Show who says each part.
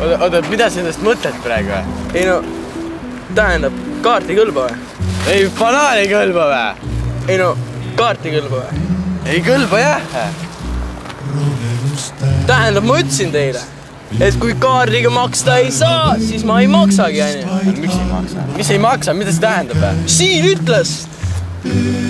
Speaker 1: oota, oota, mida sa endast mõtled praegu või?
Speaker 2: ei no, tähendab, kaart ei kõlba või?
Speaker 1: ei, banaan ei kõlba või?
Speaker 2: ei no, kaart ei kõlba või?
Speaker 1: ei kõlba jah.
Speaker 2: tähendab, ma ütlesin teile, et kui kaardiga maksta ei saa, siis ma ei maksagi, onju.
Speaker 1: miks ei maksa? mis ei maksa, mida see tähendab või?
Speaker 2: siin ütles.
Speaker 3: peegeldus päev